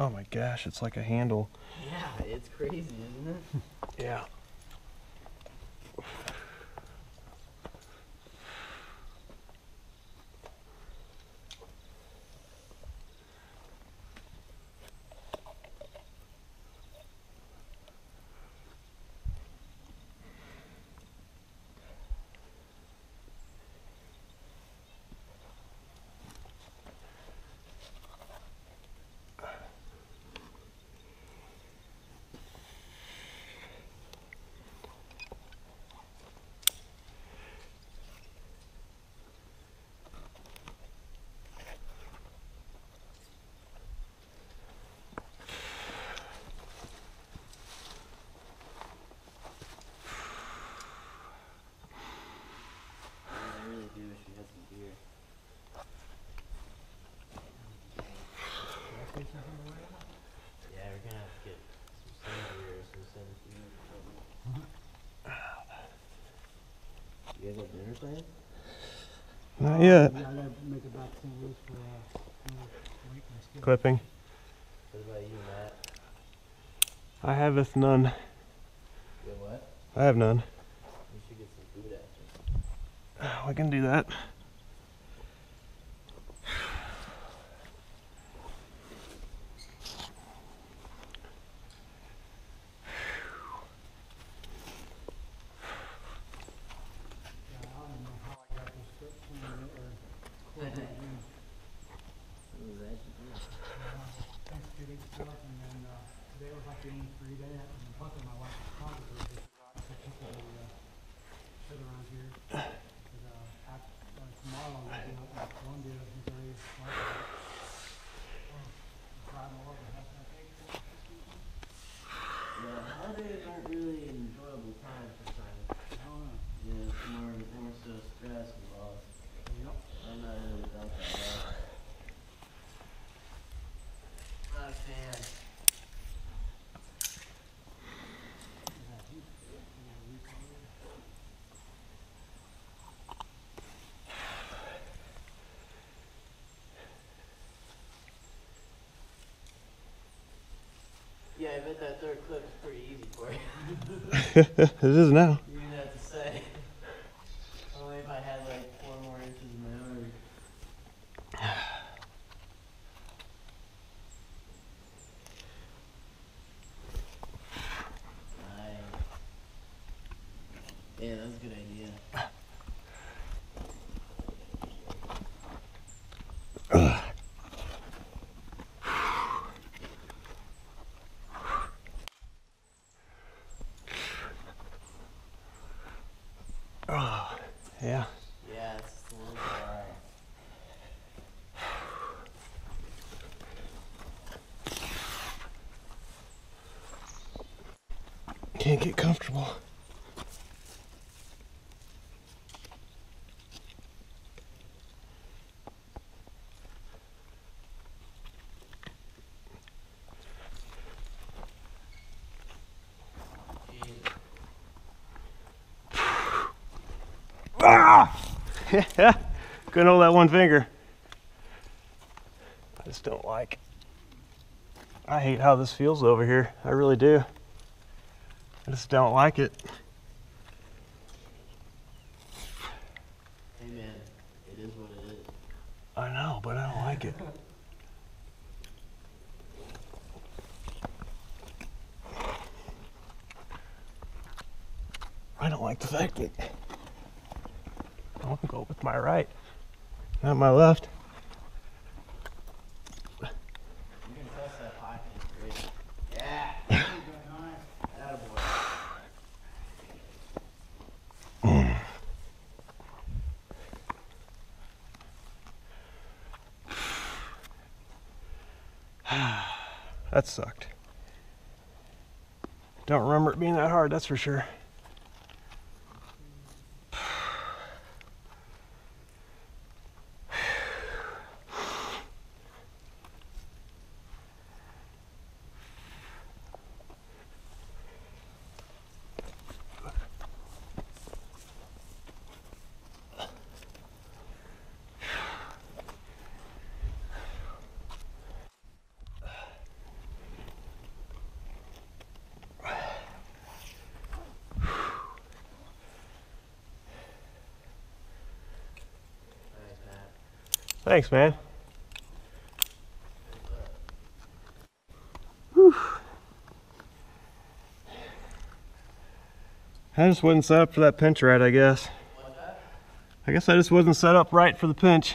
Oh my gosh, it's like a handle. Yeah, it's crazy, isn't it? Yeah. I really do wish we had some beer. Yeah, we're gonna have to get some sun beer or some sun You guys have dinner plans? Not yet. I gotta make it back to for, uh, another week and skip. Clipping. What about you, Matt? I haveth none. You have what? I have none. We should get some food after. We can do that. Yeah, I don't even know how I got this script cleaned or closed it in. What was that you do? Uh, Thanksgiving stuff and then, uh, today was like the only free day and plus my wife was positive, so she got to typically, uh, sit around here. But, uh, at, uh, tomorrow I'm gonna be out in Columbia, Missouri, market. Oh, Driving all over, have. Yeah, holidays aren't really an enjoyable time sometimes. I don't know. Yeah, it's more, more so stress involved. Yep. I'm not really about that. Not a fan. Yeah, he- yeah, we probably- Yeah, I bet that third clip is pretty easy for you. it is now. You didn't have to say. Only if I had like four more inches of memory. Nice. Yeah, that's a good idea. Oh, yeah. Yeah, it's just a little dry. Can't get comfortable. Ah! Couldn't hold that one finger. I just don't like. I hate how this feels over here. I really do. I just don't like it. Hey man, it is what it is. I know, but I don't like it. I don't like the fact that I want to go with my right, not my left. You can trust that pocket is great. Yeah. Attaboy. That sucked. Don't remember it being that hard, that's for sure. Thanks, man. Whew. I just wasn't set up for that pinch right, I guess. I guess I just wasn't set up right for the pinch.